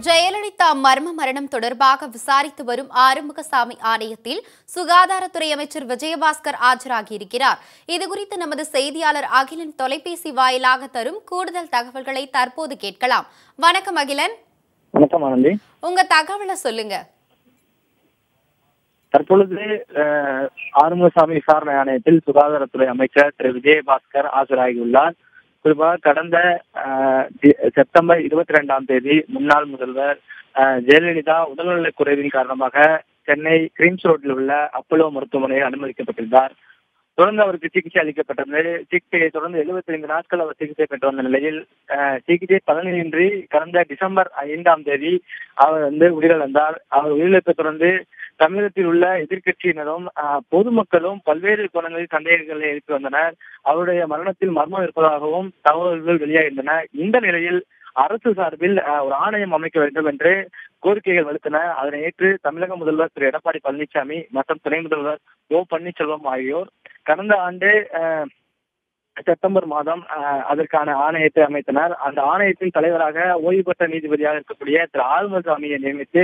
ஜெயலலிதா மர்ம மரணம் தொடர்பாக விசாரித்து வரும் ஆறுமுகசாமி ஆணையத்தில் சுகாதாரத்துறை அமைச்சர் விஜயபாஸ்கர் ஆஜராகியிருக்கிறார். இதுகுறித்து நமது செய்தியாளர் அகிலன் தொலைபேசி வாயிலாக தரும் கூடுதல் தகவல்களை தற்போது கேட்கலாம். வணக்கம் அகிலன். வணக்கம் ஆனந்தி. உங்க தகவலை சொல்லுங்க. தற்பொழுது ஆறுமுகசாமி விசாரணை ஆணையத்தில் சுகாதாரத்துறை அமைச்சர் திரு விஜயபாஸ்கர் ஆஜராகியுள்ளார். குறிப்பாக கடந்த செப்டம்பர் இருபத்தி ரெண்டாம் தேதி முன்னாள் முதல்வர் ஜெயலலிதா உடல்நலக் குறைவின் காரணமாக சென்னை கிரீம்ஸ் ரோட்டில் உள்ள அப்போலோ மருத்துவமனையில் அனுமதிக்கப்பட்டிருந்தார். தொடர்ந்து அவருக்கு சிகிச்சை அளிக்கப்பட்டது. சிகிச்சையை தொடர்ந்து 75 நாட்கள் அவர் சிகிச்சை பெற்று வந்த நிலையில் சிகிச்சை பலனின்றி கடந்த டிசம்பர் ஐந்தாம் தேதி அவர் வந்து உயிரிழந்தார். அவர் உயிரிழப்பை தொடர்ந்து தமிழகத்தில் உள்ள எதிர்க்கட்சியினரும் பொதுமக்களும் பல்வேறு கோணங்களில் சந்தேகங்களை எழுப்பி வந்தனர். அவருடைய மரணத்தில் மர்மம் இருப்பதாகவும் தகவல்கள் வெளியாகின்றன. இந்த நிலையில் அரசு சார்பில் அஹ், ஒரு ஆணையம் அமைக்க வேண்டும் என்று கோரிக்கைகள் வலுத்தன. அதனை ஏற்று தமிழக முதல்வர் திரு. எடப்பாடி பழனிசாமி மற்றும் துணை முதல்வர் ஓ பன்னீர்செல்வம் ஆகியோர் கடந்த ஆண்டு அஹ், செப்டம்பர் மாதம் அஹ், அதற்கான ஆணையத்தை அமைத்தனர். அந்த ஆணையத்தின் தலைவராக ஓய்வு பெற்ற நீதிபதியாக இருக்கக்கூடிய திரு. ஆறுமுகசாமியை நியமித்து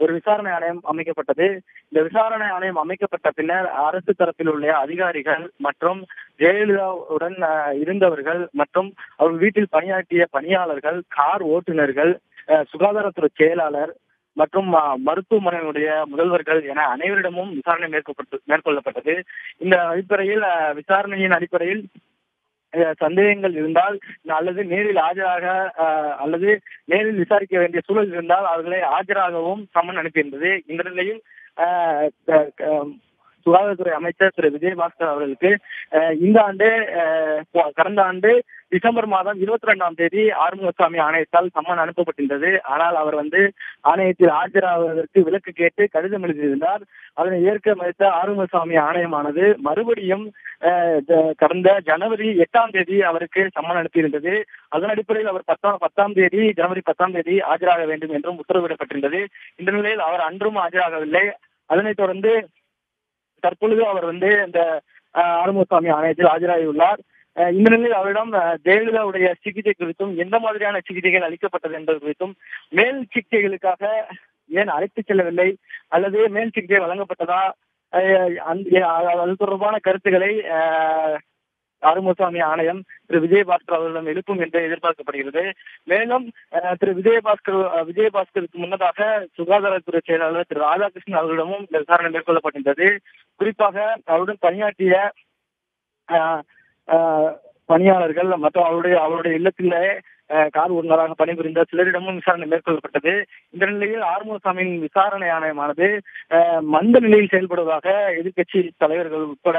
ஒரு விசாரணை ஆணையம் அமைக்கப்பட்டது. இந்த விசாரணை ஆணையம் அமைக்கப்பட்ட பின்னர் அரசு தரப்பில் உள்ள அதிகாரிகள் மற்றும் ஜெயலலிதாவுடன் இருந்தவர்கள் மற்றும் அவர் வீட்டில் பணியாற்றிய பணியாளர்கள் கார் ஓட்டுநர்கள் அஹ், சுகாதாரத்துறை செயலாளர் மற்றும் மருத்துவமனையினுடைய முதல்வர்கள் என அனைவரிடமும் விசாரணை மேற்கொள்ளப்பட்டு மேற்கொள்ளப்பட்டது. இந்த அடிப்படையில் விசாரணையின் அடிப்படையில் சந்தேகங்கள் இருந்தால் அல்லது நேரில் ஆஜராக அல்லது நேரில் விசாரிக்க வேண்டிய சூழல் இருந்தால் அவர்களை ஆஜராகவும் சம்மன் அனுப்பியிருந்தது. இந்த நிலையில் க- சுகாதாரத்துறை அமைச்சர் திரு விஜயபாஸ்கர் அவர்களுக்கு இந்த ஆண்டு கடந்த ஆண்டு டிசம்பர் மாதம் இருபத்தி ரெண்டாம் தேதி ஆறுமுகசாமி ஆணையத்தால் சம்மன் அனுப்பப்பட்டிருந்தது. ஆனால் அவர் வந்து ஆணையத்தில் ஆஜராவதற்கு விலக்கு கேட்டு கடிதம் எழுதியிருந்தார். அதனை ஏற்க மறுத்த ஆறுமுகசாமி ஆணையமானது மறுபடியும் கடந்த ஜனவரி எட்டாம் தேதி அவருக்கு சம்மன் அனுப்பியிருந்தது. அதன் அடிப்படையில் அவர் பத்தாம் பத்தாம் தேதி ஜனவரி பத்தாம் தேதி ஆஜராக வேண்டும் என்றும் உத்தரவிடப்பட்டிருந்தது. இந்த நிலையில் அவர் அன்றும் ஆஜராகவில்லை. அதனைத் தொடர்ந்து தற்பொழுது அவர் வந்து இந்த ஆறுமுகசாமி ஆணையத்தில் ஆஜராகியுள்ளார். இந்த நிலையில் அவரிடம் ஜெயலலிதாவுடைய சிகிச்சை குறித்தும் எந்த மாதிரியான சிகிச்சைகள் அளிக்கப்பட்டது என்பது குறித்தும் மேல் சிகிச்சைகளுக்காக ஏன் அழைத்துச் செல்லவில்லை அல்லது மேல் சிகிச்சை வழங்கப்பட்டதா அது தொடர்பான கருத்துக்களை ஆறுமுகசாமி ஆணையம் திரு. விஜயபாஸ்கர் அவர்களிடம் எழுப்பும் என்று எதிர்பார்க்கப்படுகிறது. மேலும் திரு. விஜயபாஸ்கர் விஜயபாஸ்கருக்கு முன்னதாக சுகாதாரத்துறை செயலாளர் திரு. ராதாகிருஷ்ணன் அவர்களிடமும் இந்த விசாரணை மேற்கொள்ளப்பட்டிருந்தது. குறிப்பாக அவருடன் பணியாற்றிய பணியாளர்கள் மற்றும் அவருடைய அவருடைய இல்லத்திலே கார் ஓட்டுநராக பணிபுரிந்த சிலரிடமும் விசாரணை மேற்கொள்ளப்பட்டது. இந்த நிலையில் ஆறுமுகசாமியின் விசாரணை ஆணையமானது மந்த நிலையில் செயல்படுவதாக எதிர்க்கட்சி தலைவர்கள் உட்பட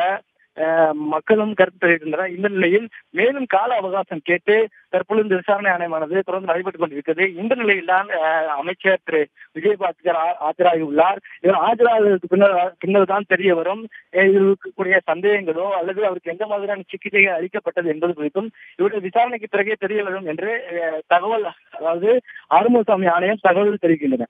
மக்களும் கருத்து தெரிவிக்கின்றனர். இந்த நிலையில் மேலும் கால அவகாசம் கேட்டு தற்பொழுது இந்த விசாரணை ஆணையமானது தொடர்ந்து நடைபெற்றுக் கொண்டிருக்கிறது. இந்த நிலையில்தான் அஹ், அமைச்சர் திரு. விஜயபாஸ்கர் ஆஜராகியுள்ளார் இவர் ஆஜராகிறதுக்கு பின்னர் பின்னர் தான் தெரிய வரும். இருக்கக்கூடிய சந்தேகங்களோ அல்லது அவருக்கு எந்த மாதிரியான சிகிச்சைகள் அளிக்கப்பட்டது என்பது குறித்தும் இவருடைய விசாரணைக்கு பிறகே தெரிய வரும் என்று தகவல் அதாவது ஆறுமுகசாமி ஆணையம் தகவல் தெரிவிக்கின்றன.